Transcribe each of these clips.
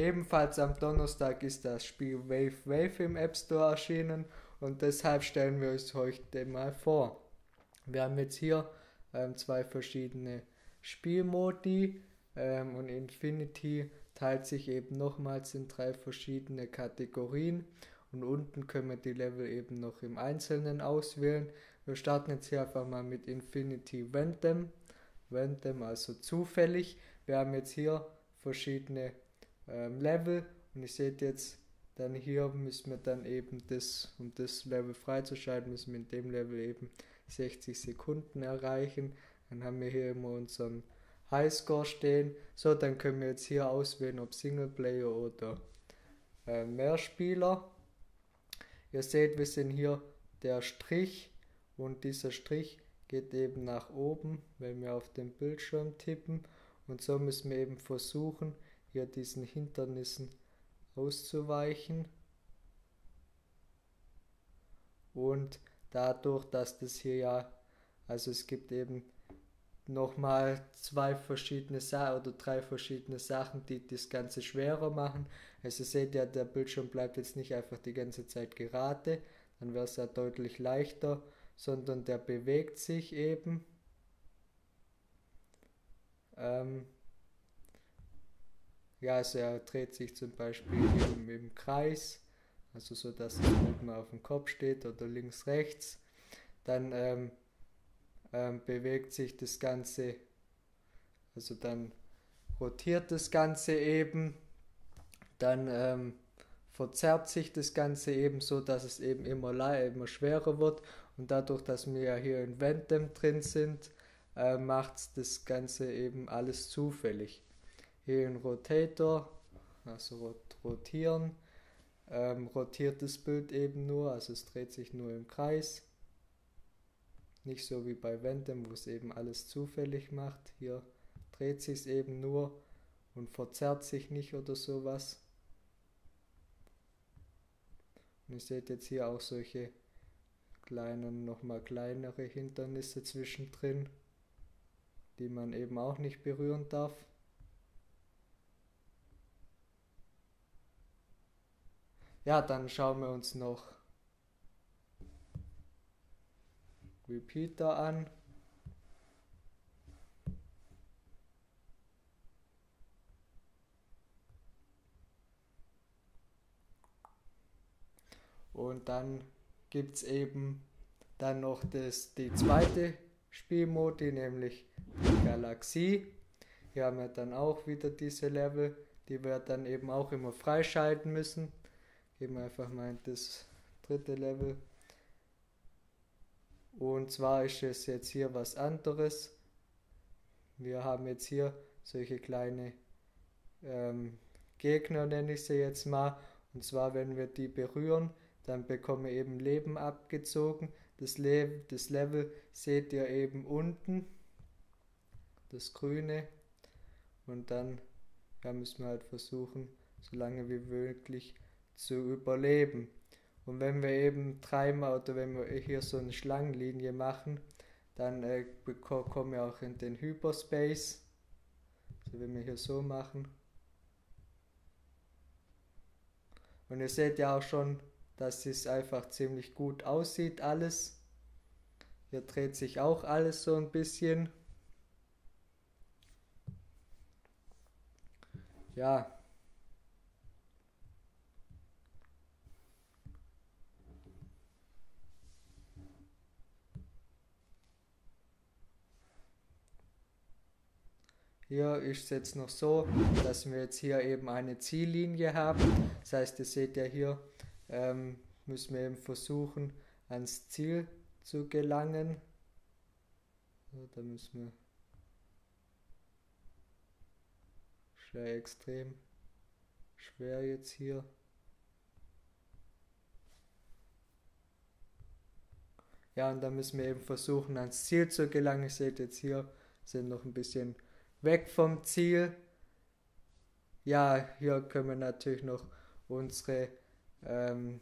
Ebenfalls am Donnerstag ist das Spiel Wave Wave im App Store erschienen und deshalb stellen wir es heute mal vor. Wir haben jetzt hier ähm, zwei verschiedene Spielmodi ähm, und Infinity teilt sich eben nochmals in drei verschiedene Kategorien und unten können wir die Level eben noch im Einzelnen auswählen. Wir starten jetzt hier einfach mal mit Infinity Random, Random also zufällig. Wir haben jetzt hier verschiedene ähm, Level und ihr seht jetzt dann hier müssen wir dann eben das, um das Level freizuschalten, müssen wir in dem Level eben 60 Sekunden erreichen. Dann haben wir hier immer unseren Highscore stehen. So, dann können wir jetzt hier auswählen, ob Singleplayer oder äh, Mehrspieler. Ihr seht, wir sind hier der Strich und dieser Strich geht eben nach oben, wenn wir auf den Bildschirm tippen. Und so müssen wir eben versuchen, hier diesen Hindernissen auszuweichen. Und dadurch, dass das hier ja, also es gibt eben nochmal zwei verschiedene Sachen oder drei verschiedene Sachen, die das Ganze schwerer machen. Also seht ihr, der Bildschirm bleibt jetzt nicht einfach die ganze Zeit gerade, dann wäre es ja deutlich leichter, sondern der bewegt sich eben. Ähm, ja, also er dreht sich zum Beispiel im, im Kreis, also so, dass es oben auf dem Kopf steht oder links, rechts. Dann ähm, ähm, bewegt sich das Ganze, also dann rotiert das Ganze eben, dann ähm, verzerrt sich das Ganze eben so, dass es eben immer, immer schwerer wird und dadurch, dass wir ja hier in Vendem drin sind, äh, macht das Ganze eben alles zufällig. Hier in Rotator, also rot rotieren, ähm, rotiert das Bild eben nur, also es dreht sich nur im Kreis. Nicht so wie bei Vendem, wo es eben alles zufällig macht. Hier dreht sich es eben nur und verzerrt sich nicht oder sowas. Und ihr seht jetzt hier auch solche kleinen, nochmal kleinere Hindernisse zwischendrin, die man eben auch nicht berühren darf. Ja, dann schauen wir uns noch Repeater an. Und dann gibt es eben dann noch das, die zweite Spielmodi, nämlich die Galaxie. Hier haben wir dann auch wieder diese Level, die wir dann eben auch immer freischalten müssen. Gehen wir einfach mal das dritte Level. Und zwar ist es jetzt hier was anderes. Wir haben jetzt hier solche kleine ähm, Gegner, nenne ich sie jetzt mal. Und zwar, wenn wir die berühren, dann bekommen wir eben Leben abgezogen. Das, Le das Level seht ihr eben unten, das grüne. Und dann ja, müssen wir halt versuchen, so lange wie möglich zu überleben. Und wenn wir eben dreimal oder wenn wir hier so eine Schlangenlinie machen, dann äh, kommen wir auch in den Hyperspace. Also wenn wir hier so machen. Und ihr seht ja auch schon, dass es einfach ziemlich gut aussieht alles. Hier dreht sich auch alles so ein bisschen. Ja, Hier ist es jetzt noch so, dass wir jetzt hier eben eine Ziellinie haben. Das heißt, ihr seht ja hier, ähm, müssen wir eben versuchen, ans Ziel zu gelangen. So, da müssen wir schwer extrem schwer jetzt hier. Ja, und da müssen wir eben versuchen, ans Ziel zu gelangen. Ihr seht jetzt hier sind noch ein bisschen weg vom Ziel. Ja, hier können wir natürlich noch unsere ähm,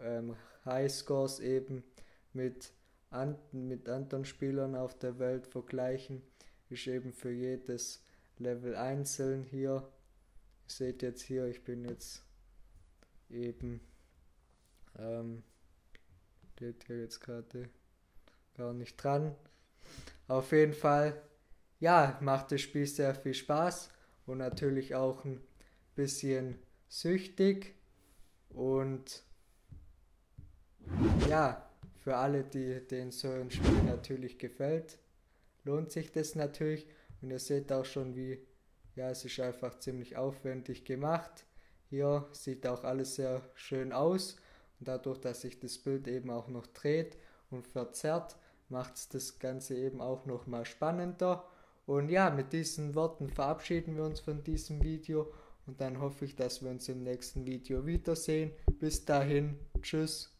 ähm, Highscores eben mit, an, mit anderen Spielern auf der Welt vergleichen. Ist eben für jedes Level einzeln hier. Ihr seht jetzt hier, ich bin jetzt eben, ähm, steht hier jetzt gerade gar nicht dran. Auf jeden Fall, ja, macht das Spiel sehr viel Spaß und natürlich auch ein bisschen süchtig und ja, für alle, die denen so ein Spiel natürlich gefällt, lohnt sich das natürlich. Und ihr seht auch schon, wie, ja, es ist einfach ziemlich aufwendig gemacht. Hier sieht auch alles sehr schön aus. Und dadurch, dass sich das Bild eben auch noch dreht und verzerrt, macht es das Ganze eben auch noch mal spannender. Und ja, mit diesen Worten verabschieden wir uns von diesem Video und dann hoffe ich, dass wir uns im nächsten Video wiedersehen. Bis dahin, tschüss.